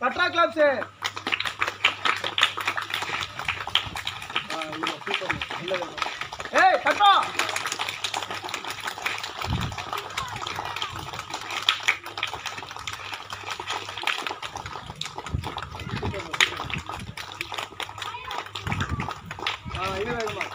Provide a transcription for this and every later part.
தட்டா claps ஏய் தட்டா இது வேணுமா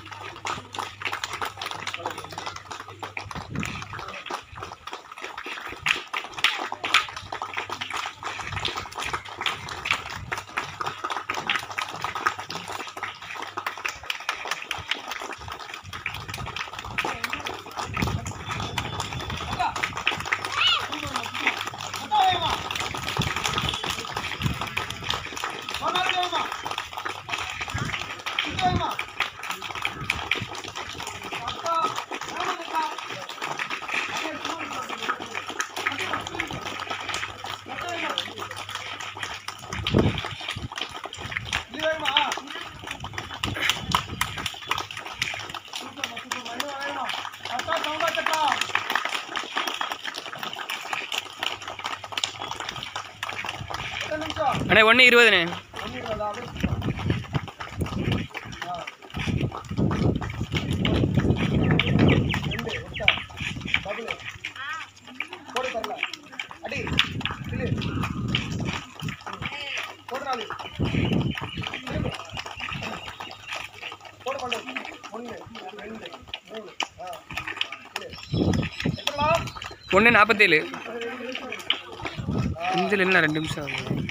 அண்ணே ஒன்று இருபதுண்ணே. ஒன்று நாற்பத்தேழு இதில் என்ன ரெண்டு நிமிஷம் ஆகுது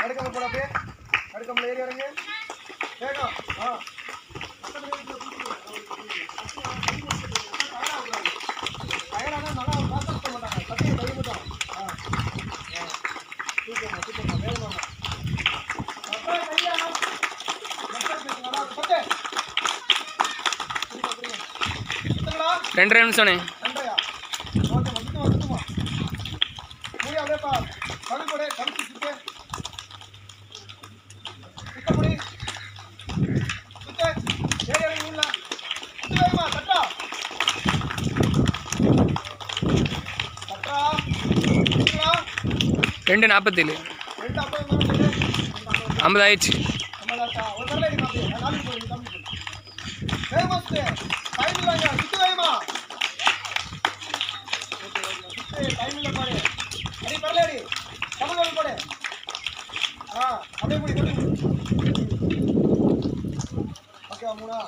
அடுக்கம்பள அப்படியே அடுக்கம்பள ஏறி வரங்க வேகம் ஆ రెండు రెండు ఉన్నాయి ரெண்டு நாற்பத்தேழு ஐம்பதாயிடுச்சு அப்படியே போய் ஓகேவா மூணா.